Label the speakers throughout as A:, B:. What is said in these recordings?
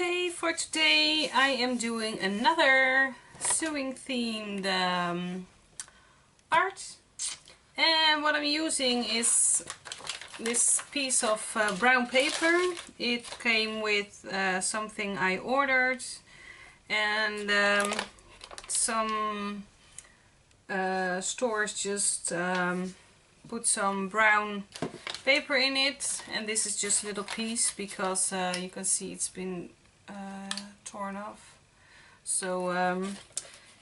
A: Okay, for today I am doing another sewing themed um, art. And what I'm using is this piece of uh, brown paper. It came with uh, something I ordered and um, some uh, stores just um, put some brown paper in it and this is just a little piece because uh, you can see it's been uh, torn off. So um,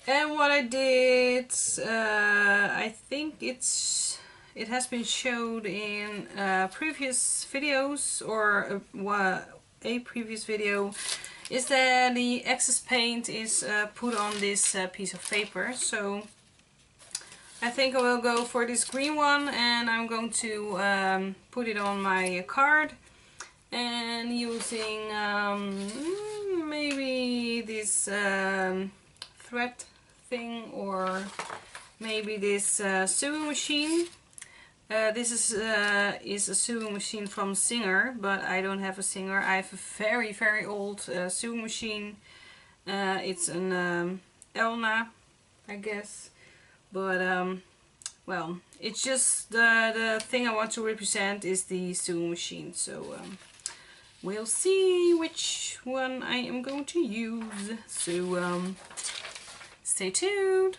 A: and what I did uh, I think it's it has been showed in uh, previous videos or a, a, previous video is that the excess paint is uh, put on this uh, piece of paper. So I think I will go for this green one and I'm going to um, put it on my card and using um, maybe this um, thread thing or maybe this uh, sewing machine. Uh, this is uh, is a sewing machine from Singer, but I don't have a Singer. I have a very very old uh, sewing machine. Uh, it's an um, Elna, I guess but um, well it's just the, the thing I want to represent is the sewing machine so um, we'll see which one I am going to use. So um, stay tuned